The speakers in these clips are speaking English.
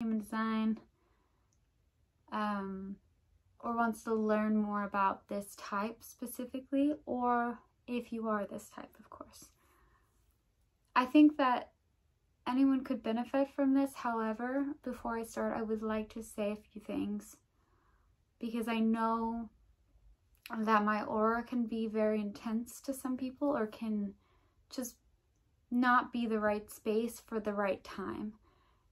human design um, or wants to learn more about this type specifically, or if you are this type, of course. I think that anyone could benefit from this. However, before I start, I would like to say a few things because I know that my aura can be very intense to some people or can just not be the right space for the right time.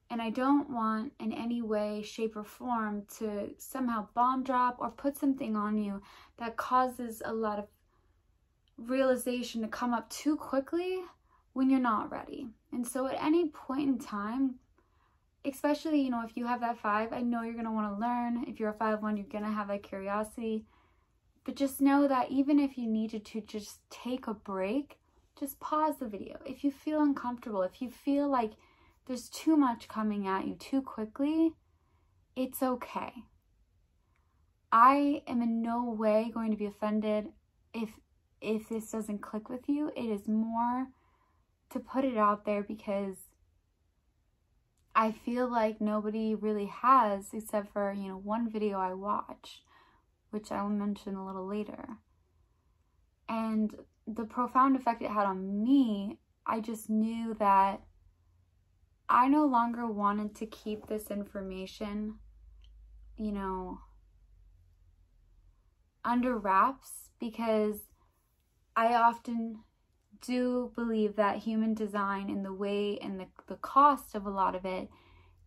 And I don't want in any way, shape, or form to somehow bomb drop or put something on you that causes a lot of realization to come up too quickly when you're not ready. And so at any point in time, especially, you know, if you have that five, I know you're going to want to learn. If you're a five one, you're going to have that curiosity. But just know that even if you needed to just take a break, just pause the video. If you feel uncomfortable, if you feel like there's too much coming at you too quickly, it's okay. I am in no way going to be offended if if this doesn't click with you. It is more to put it out there because I feel like nobody really has except for, you know, one video I watched, which I'll mention a little later. And the profound effect it had on me, I just knew that I no longer wanted to keep this information, you know, under wraps because I often do believe that human design and the way and the, the cost of a lot of it,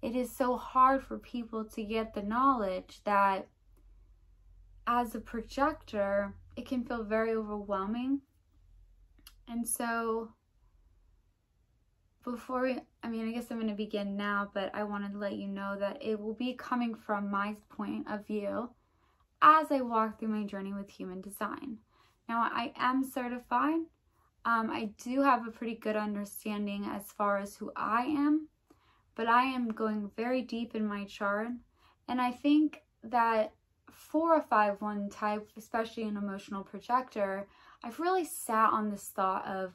it is so hard for people to get the knowledge that as a projector, it can feel very overwhelming. And so before we, I mean, I guess I'm going to begin now, but I wanted to let you know that it will be coming from my point of view as I walk through my journey with human design. Now, I am certified. Um, I do have a pretty good understanding as far as who I am, but I am going very deep in my chart. And I think that for a 5-1 type, especially an emotional projector, I've really sat on this thought of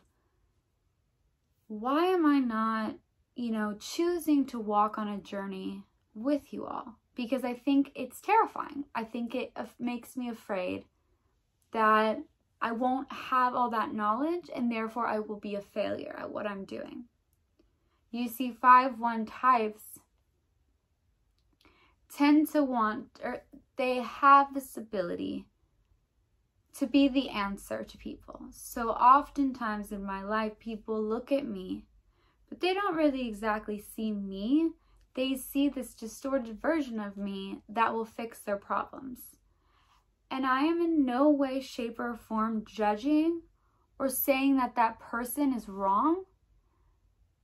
why am I not, you know, choosing to walk on a journey with you all? Because I think it's terrifying. I think it makes me afraid that I won't have all that knowledge and therefore I will be a failure at what I'm doing. You see 5-1 types tend to want, or they have this ability to be the answer to people. So oftentimes in my life, people look at me, but they don't really exactly see me. They see this distorted version of me that will fix their problems. And I am in no way, shape, or form judging or saying that that person is wrong.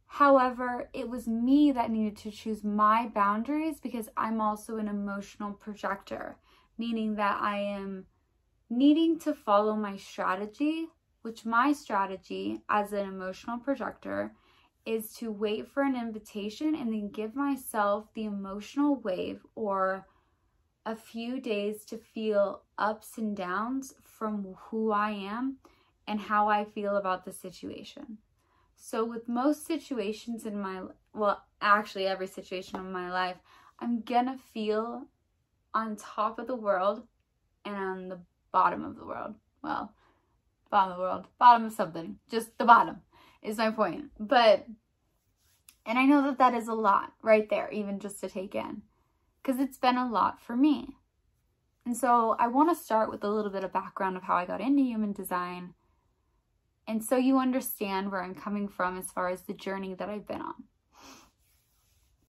However, it was me that needed to choose my boundaries because I'm also an emotional projector, meaning that I am needing to follow my strategy, which my strategy as an emotional projector is to wait for an invitation and then give myself the emotional wave or a few days to feel ups and downs from who I am and how I feel about the situation. So with most situations in my well, actually every situation in my life, I'm gonna feel on top of the world and on the bottom of the world. Well, bottom of the world, bottom of something, just the bottom is my point. But, and I know that that is a lot right there, even just to take in, because it's been a lot for me. And so I want to start with a little bit of background of how I got into human design. And so you understand where I'm coming from as far as the journey that I've been on.